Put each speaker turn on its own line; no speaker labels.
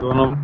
Воно